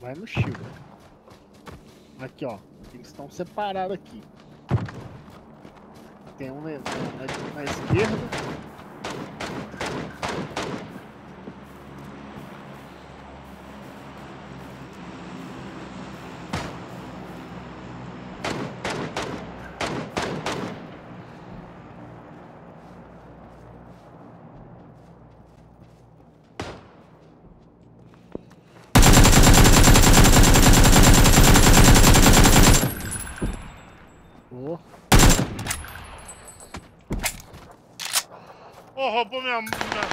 Vai no shield. Aqui, ó. Eles estão separados aqui. Tem um na, na, na esquerda. 있고 어허 보면 안 보면